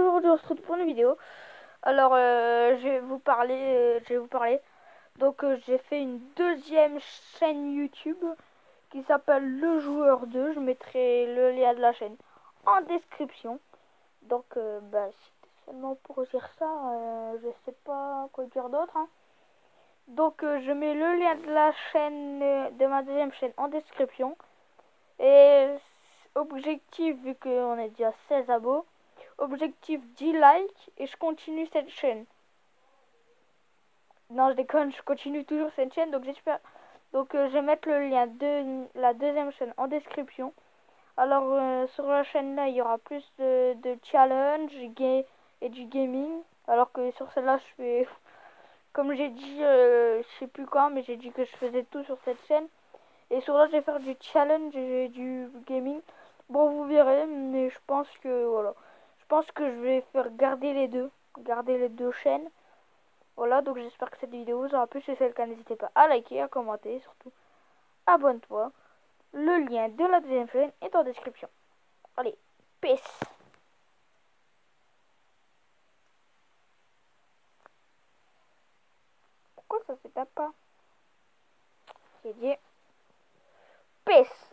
aujourd'hui on se retrouve pour une vidéo. Alors euh, je vais vous parler, euh, je vais vous parler. Donc euh, j'ai fait une deuxième chaîne YouTube qui s'appelle Le Joueur 2. Je mettrai le lien de la chaîne en description. Donc bah c'était seulement pour dire ça. je sais pas quoi dire d'autre. Hein. Donc je mets le lien de la chaîne de ma deuxième chaîne en description. Et objectif vu qu'on est déjà 16 abos Objectif 10 likes et je continue cette chaîne. Non, je déconne, je continue toujours cette chaîne, donc j'espère. Donc euh, je vais mettre le lien de la deuxième chaîne en description. Alors euh, sur la chaîne là, il y aura plus de, challenge et du gaming. Alors que sur celle-là, je fais, comme j'ai dit, euh, je sais plus quand, mais j'ai dit que je faisais tout sur cette chaîne. Et sur là, je vais faire du challenge et du gaming. Bon, vous verrez, mais je pense que voilà. Pense que je vais faire garder les deux. Garder les deux chaînes. Voilà, donc j'espère que cette vidéo vous aura plu. Si c'est le cas, n'hésitez pas à liker, à commenter, surtout abonne-toi. Le lien de la deuxième chaîne est en description. Allez, peace Pourquoi ça se tape pas? J'ai dit peace